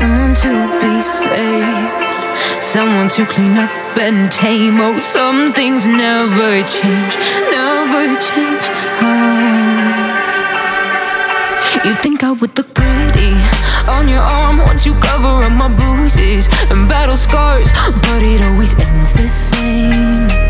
someone to be saved, someone to clean up and tame. Oh, some things never change, never change. Oh. You think I would look pretty on your arm once you cover up my bruises and battle scars, but it always ends the same.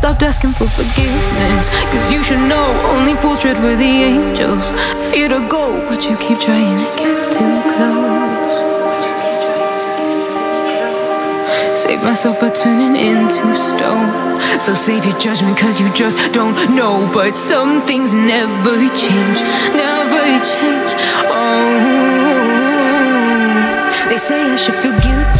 stopped asking for forgiveness. Cause you should know only fools tread with the angels. Fear to go, but you keep trying to get too close. Save myself by turning into stone. So save your judgment, cause you just don't know. But some things never change, never change. Oh, they say I should feel guilty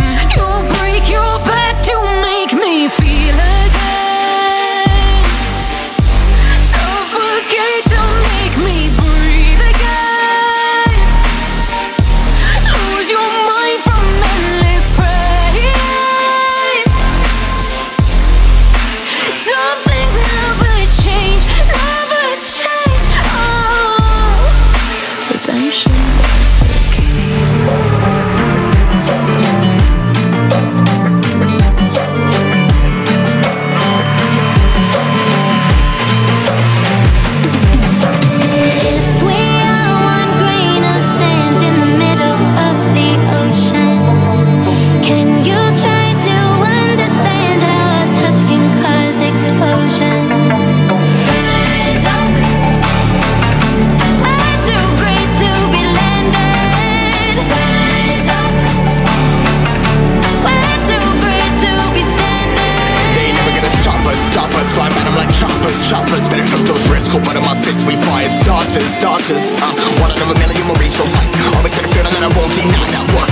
doctors, doctors. Uh, one out of a million will reach those heights. Always had a feeling that I won't deny that one.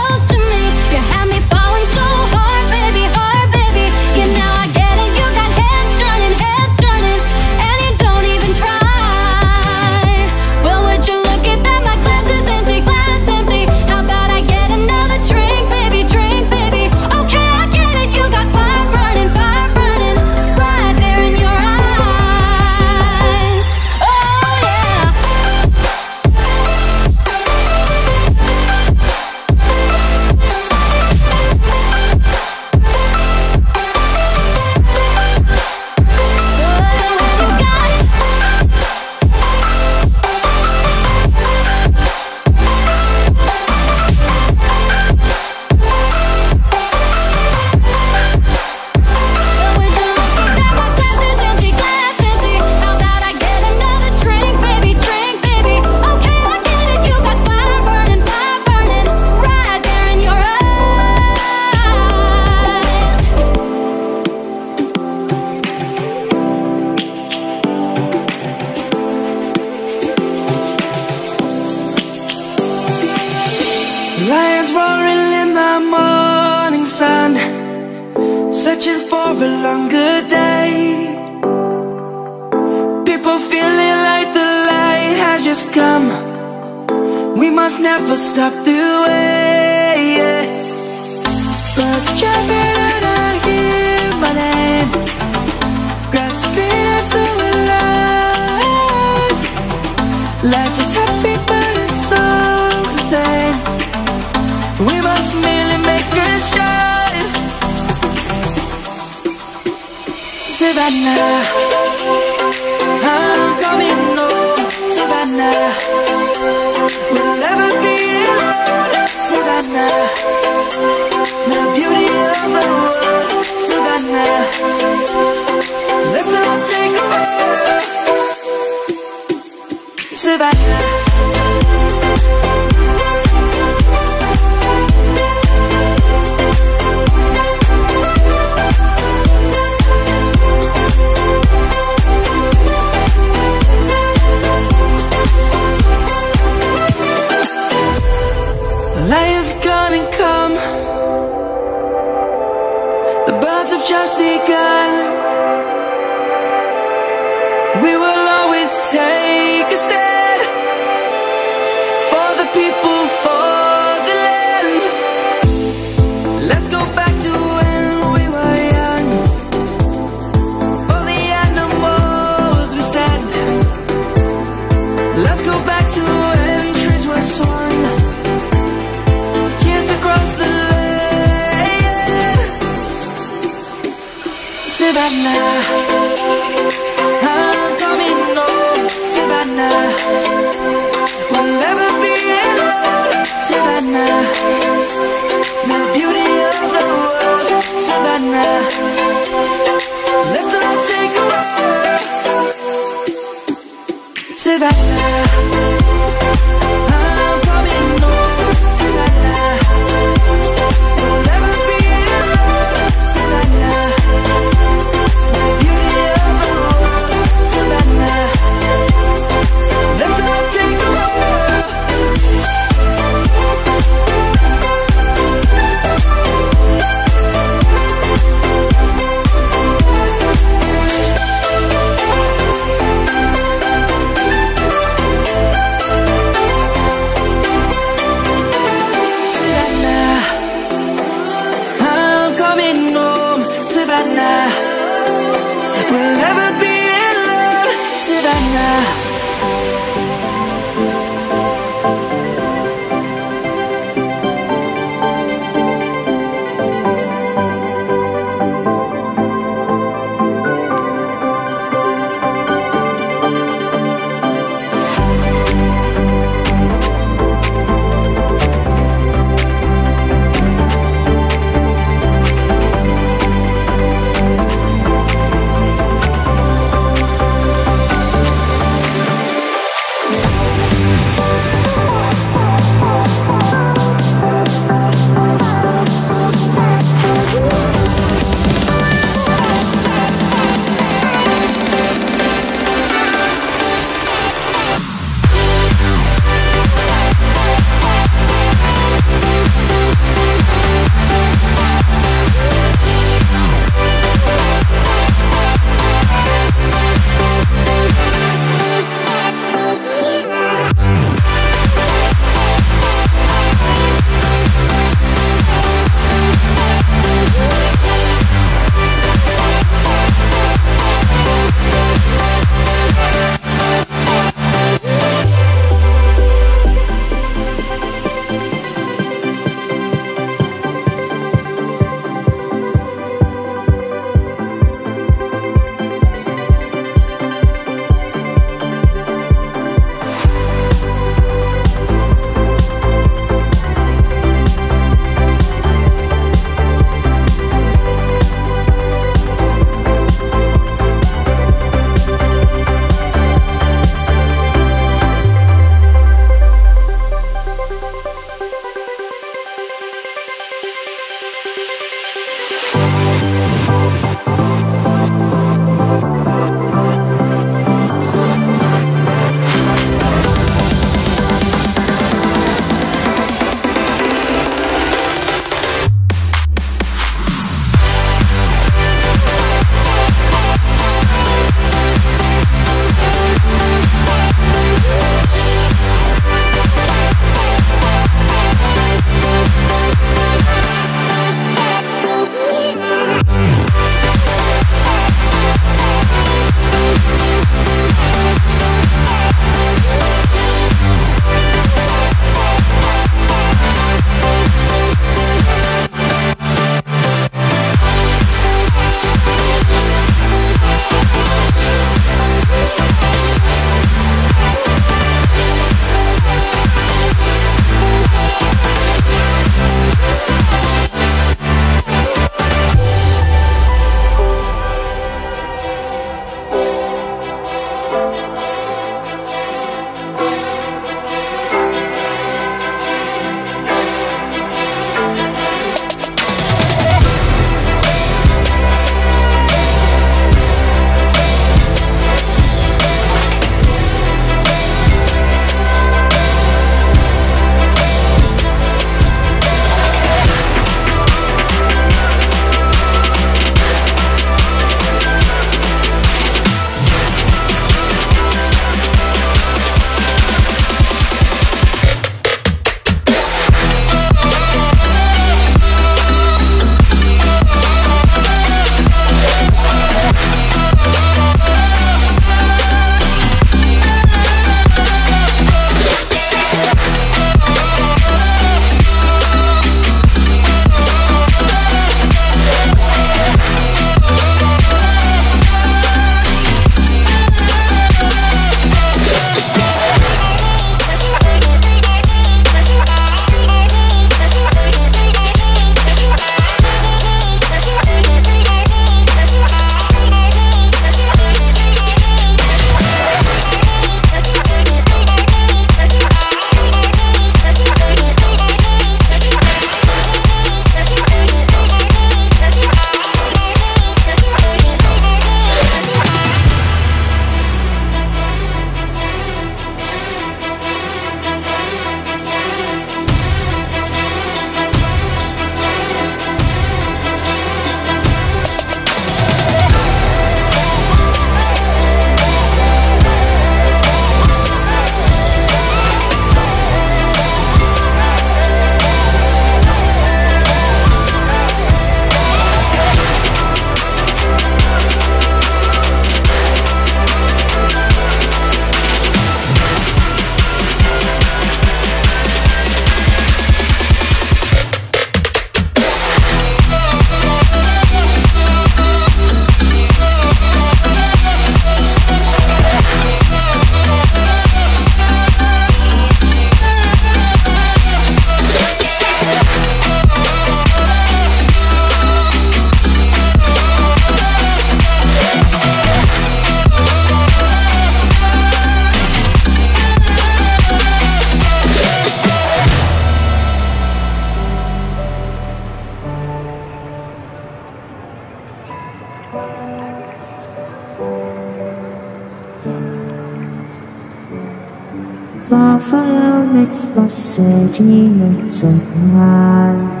Look so bright.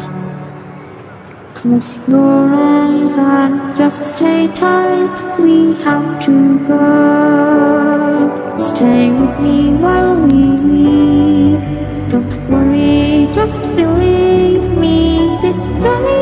Close your eyes and just stay tight. We have to go. Stay with me while we leave. Don't worry, just believe me. This journey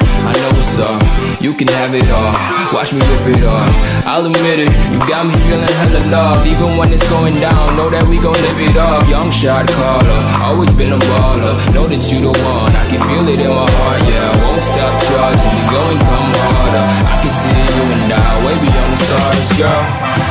I know what's up, you can have it all. Watch me rip it off. I'll admit it, you got me feeling hella loved. Even when it's going down, know that we gon' live it up. Young shot caller, always been a baller. Know that you the one, I can feel it in my heart. Yeah, I won't stop charging, we go and come harder. I can see you and I, way beyond the stars, girl.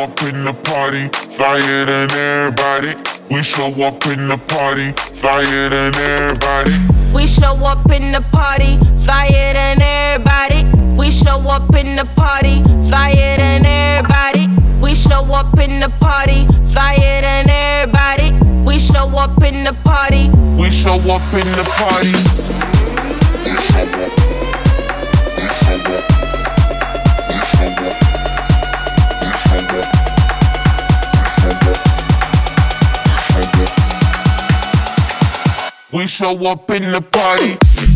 Up in the party, flyer than everybody. We show up in the party, flyer than everybody. We show up in the party, flyer than everybody. We show up in the party, flyer than everybody. We show up in the party, flyer than everybody. We show up in the party. We show up in the party. We show up in the party.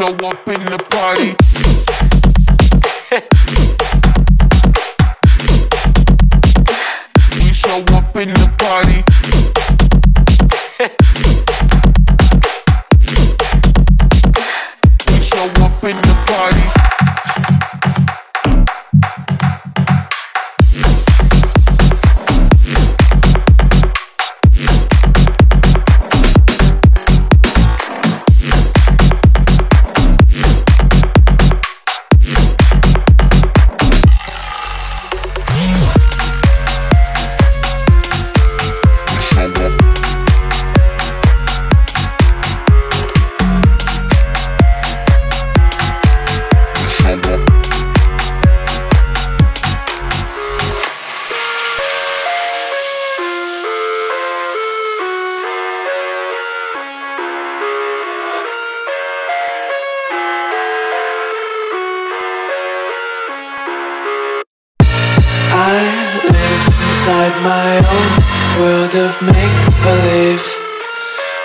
Show up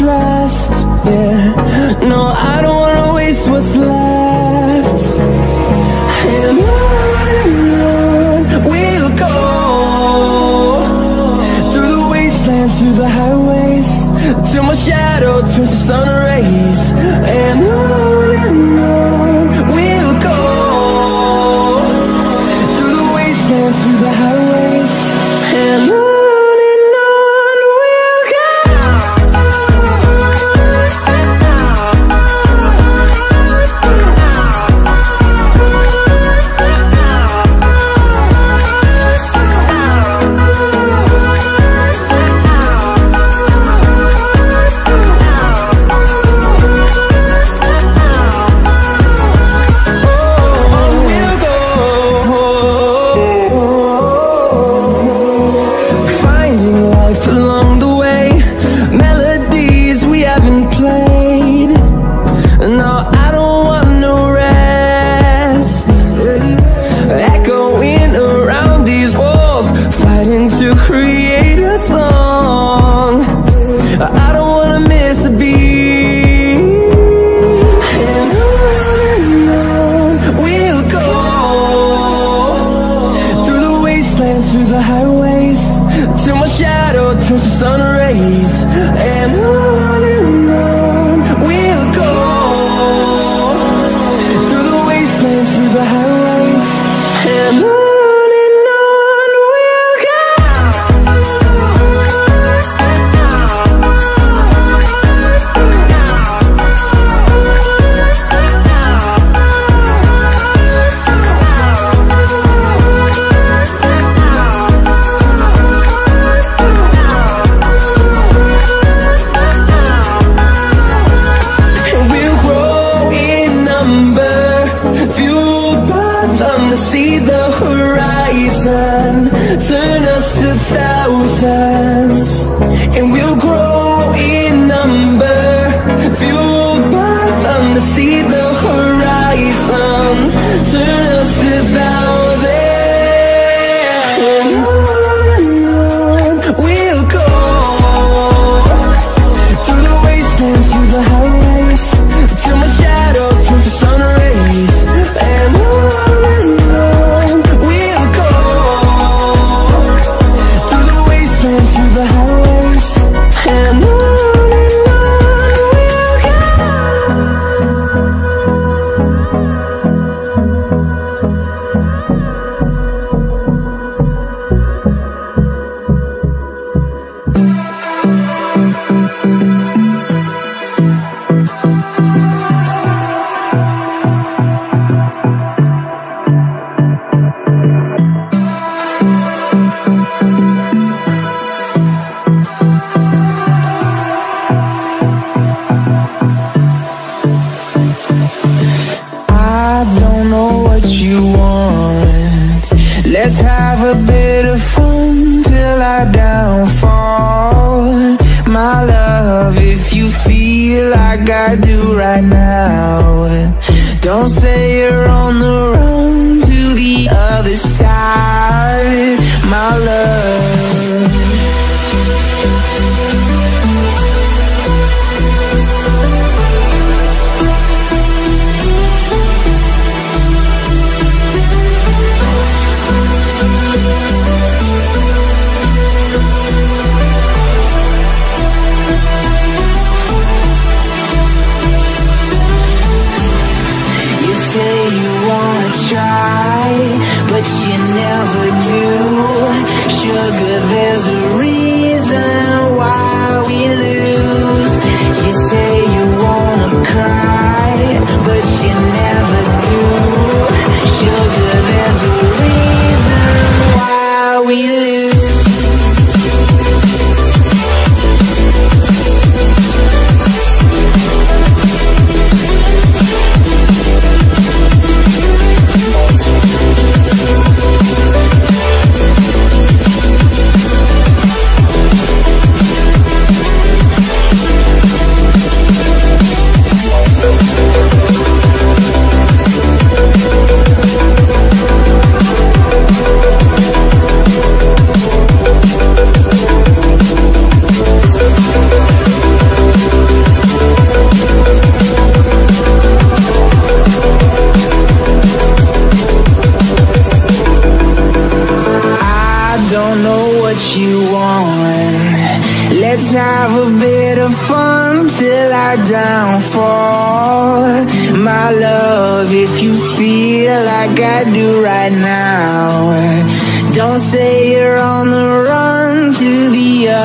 We'll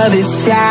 other side.